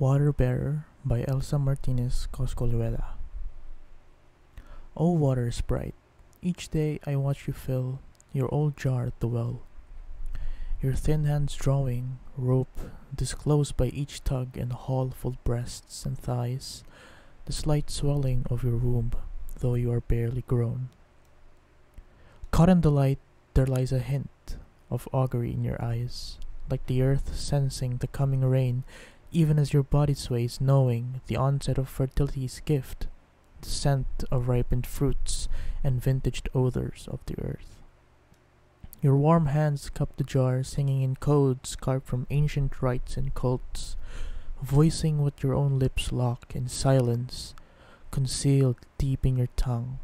Water Bearer by Elsa Martinez Coscolluela. O water sprite, each day I watch you fill your old jar at the well. Your thin hands drawing, rope disclosed by each tug and haul full breasts and thighs, the slight swelling of your womb, though you are barely grown. Caught in the light, there lies a hint of augury in your eyes, like the earth sensing the coming rain even as your body sways, knowing the onset of fertility's gift, the scent of ripened fruits and vintaged odors of the earth. Your warm hands cup the jar, singing in codes carved from ancient rites and cults, voicing what your own lips lock in silence, concealed deep in your tongue,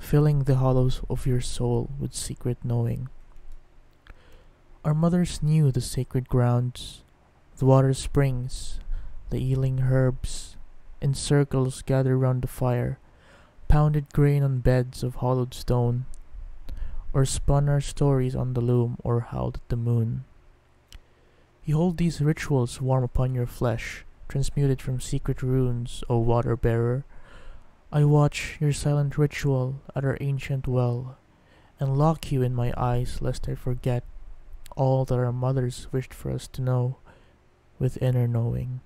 filling the hollows of your soul with secret knowing. Our mothers knew the sacred grounds the water springs, the healing herbs, in circles gather round the fire, pounded grain on beds of hollowed stone, or spun our stories on the loom or howled at the moon. You hold these rituals warm upon your flesh, transmuted from secret runes, O water bearer. I watch your silent ritual at our ancient well, and lock you in my eyes lest I forget all that our mothers wished for us to know with inner knowing.